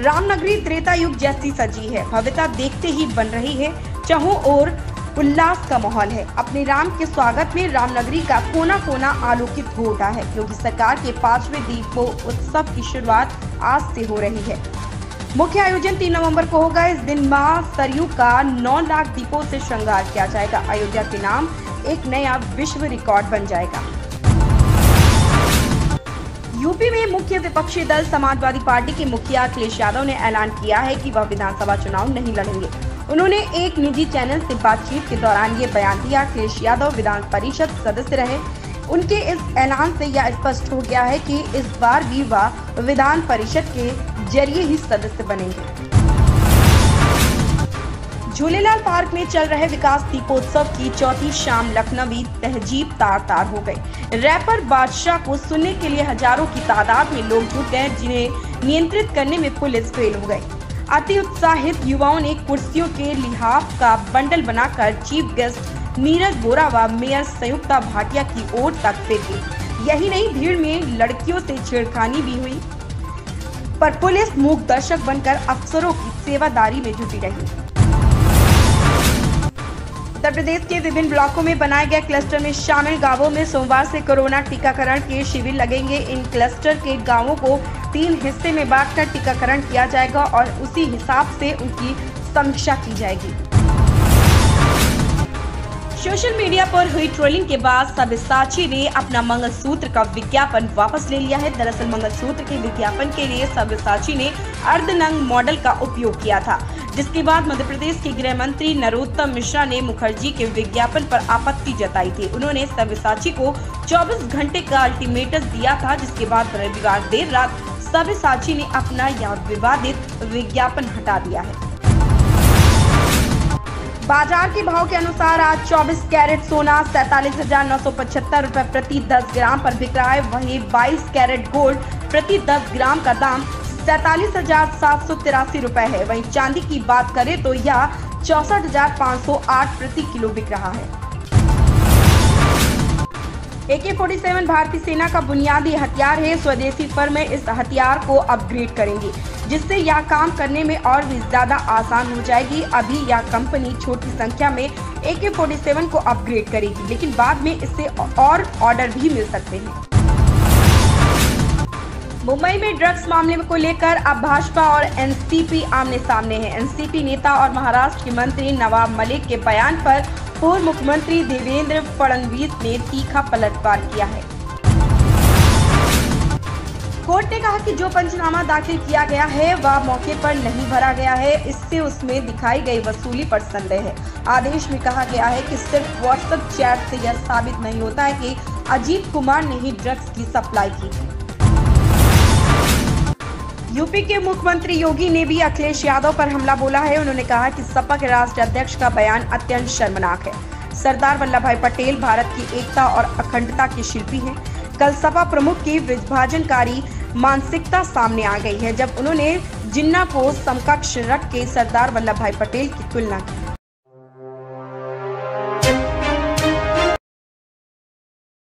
रामनगरी त्रेता युग जैसी सजी है। भव्यता देखते ही बन रही है। चाहों और उल्लास का माहौल है। अपने राम के स्वागत में रामनगरी का कोना कोना आलोकित हो उठा है। क्योंकि सरकार के पाँचवें दीपो उत्सव की शुरुआत आज से हो रही है। मुख्य आयोजन 3 नवंबर को होगा। इस दिन माँ सरयू का 9 लाख दीपों से श्रृंगार किया जाएगा। अयोध्या के नाम एक नया विश्व रिकॉर्ड बन जाएगा। यूपी में मुख्य विपक्षी दल समाजवादी पार्टी के मुखिया अखिलेश यादव ने ऐलान किया है कि वह विधानसभा चुनाव नहीं लड़ेंगे। उन्होंने एक निजी चैनल से बातचीत के दौरान ये बयान दिया, अखिलेश यादव विधान परिषद सदस्य रहे। उनके इस ऐलान से यह स्पष्ट हो गया है कि इस बार भी वह विधान परिषद के ज़रिए ही सदस्य बनेंगे। झूलेलाल पार्क में चल रहे विकास दीपोत्सव की चौथी शाम लखनवी तहजीब तार तार हो गई। रैपर बादशाह को सुनने के लिए हज़ारों की तादाद में लोग जुट गए, जिन्हें नियंत्रित करने में पुलिस फेल हो गई। अति उत्साहित युवाओं ने कुर्सियों के लिहाफ का बंडल बनाकर चीफ गेस्ट नीरज बोरा व मेयर संयुक्ता भाटिया की ओर तक फेंकी यही नहीं, भीड़ में लड़कियों से छेड़खानी भी हुई, पर पुलिस मूक दर्शक बनकर अफसरों की सेवादारी में जुटी रही। उत्तर प्रदेश के विभिन्न ब्लॉकों में बनाए गए क्लस्टर में शामिल गाँवों में सोमवार से कोरोना टीकाकरण के शिविर लगेंगे। इन क्लस्टर के गाँवों को तीन हिस्से में बांटकर टीकाकरण किया जाएगा और उसी हिसाब से उनकी समीक्षा की जाएगी। सोशल मीडिया पर हुई ट्रोलिंग के बाद सब सब्यसाची ने अपना मंगलसूत्र का विज्ञापन वापस ले लिया है। दरअसल मंगलसूत्र के विज्ञापन के लिए सब्यसाची ने अर्धनंग मॉडल का उपयोग किया था। जिसके बाद मध्य प्रदेश के गृह मंत्री नरोत्तम मिश्रा ने मुखर्जी के विज्ञापन पर आपत्ति जताई थी। उन्होंने सब्यसाची को 24 घंटे का अल्टीमेटम दिया था, जिसके बाद रविवार देर रात सब्यसाची ने अपना यह विवादित विज्ञापन हटा दिया है। बाज़ार के भाव के अनुसार आज 24 कैरेट सोना, सैतालीस हज़ार नौ सौ पचहत्तर रूपए प्रति 10 ग्राम पर बिक रहा है। वहीं 22 कैरेट गोल्ड प्रति 10 ग्राम का दाम सैतालीस हज़ार सात सौ तिरासी रूपए है। वहीं चांदी की बात करें तो यह चौसठ हज़ार पाँच सौ आठ प्रति किलो बिक रहा है। ए के फोर्टी सेवन भारतीय सेना का बुनियादी हथियार है। स्वदेशी फर्में इस हथियार को अपग्रेड करेंगे, जिससे यह काम करने में और भी ज़्यादा आसान हो जाएगी। अभी यह कंपनी छोटी संख्या में ए के फोर्टी सेवन को अपग्रेड करेगी, लेकिन बाद में इससे और ऑर्डर भी मिल सकते हैं। मुंबई में ड्रग्स मामले को लेकर अब भाजपा और एनसीपी आमने सामने हैं। एनसीपी नेता और महाराष्ट्र के मंत्री नवाब मलिक के बयान पर पूर्व मुख्यमंत्री देवेंद्र फडणवीस ने तीखा पलटवार किया है। कोर्ट ने कहा कि जो पंचनामा दाखिल किया गया है, वह मौके पर नहीं भरा गया है। इससे उसमें दिखाई गई वसूली पर संदेह है। आदेश में कहा गया है कि सिर्फ़ व्हाट्सएप चैट से यह साबित नहीं होता है कि अजीत कुमार ने ही ड्रग्स की सप्लाई की यूपी के मुख्यमंत्री योगी ने भी अखिलेश यादव पर हमला बोला है। उन्होंने कहा कि सपा के राष्ट्रीय अध्यक्ष का बयान अत्यंत शर्मनाक है। सरदार वल्लभ भाई पटेल भारत की एकता और अखंडता के शिल्पी हैं। कल सपा प्रमुख की विभाजनकारी मानसिकता सामने आ गई है, जब उन्होंने जिन्ना को समकक्ष रख के सरदार वल्लभ भाई पटेल की तुलना की।